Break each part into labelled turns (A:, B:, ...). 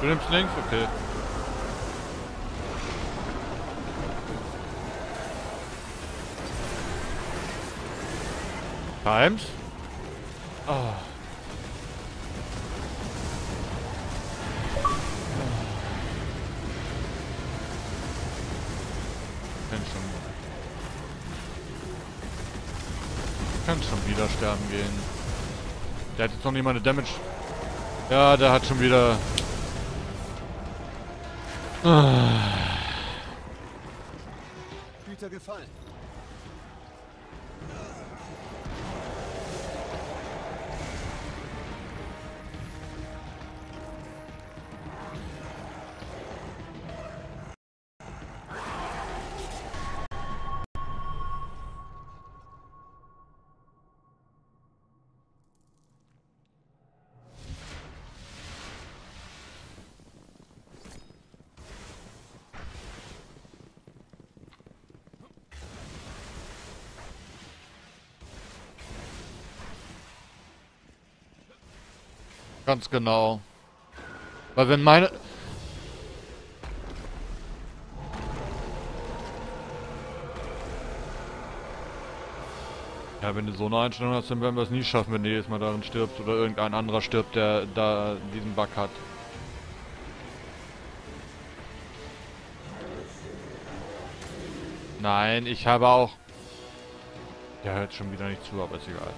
A: Du nimmst links? Okay. Times? Oh. Kann schon. Kann schon wieder sterben gehen. Der hat jetzt noch nicht mal eine Damage. Ja, der hat schon wieder. Ah.
B: Güter gefallen.
A: Ganz genau. Weil wenn meine... Ja, wenn du so eine Einstellung hast, dann werden wir es nie schaffen, wenn du jedes Mal darin stirbst oder irgendein anderer stirbt, der da diesen Bug hat. Nein, ich habe auch... Der hört schon wieder nicht zu, aber ist egal.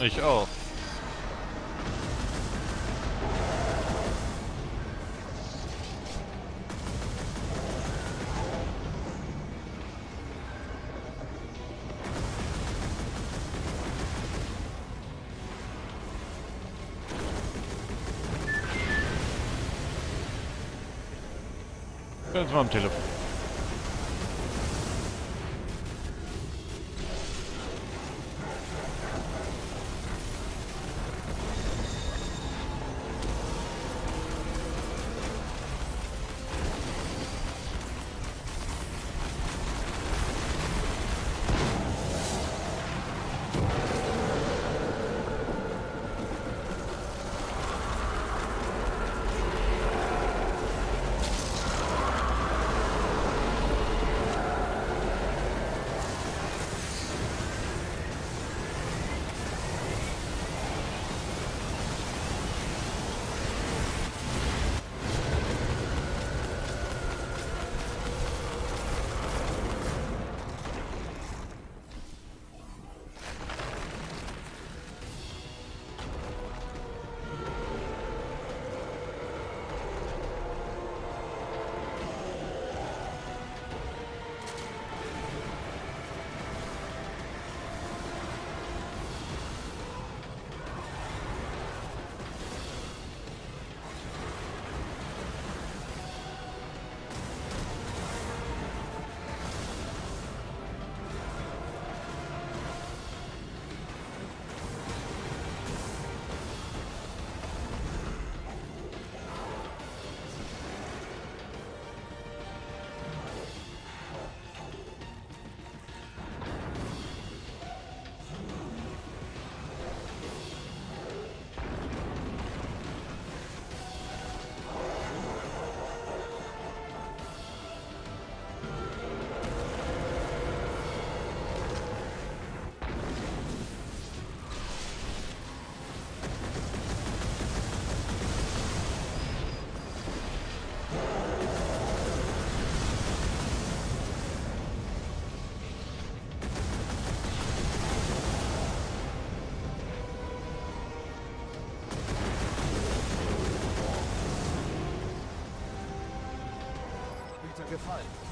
A: Ich auch. Jetzt mal am Telefon.
B: Gefallen.